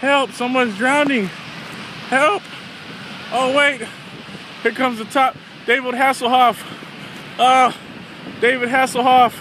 Help, someone's drowning. Help. Oh, wait. Here comes the top. David Hasselhoff. Uh, David Hasselhoff.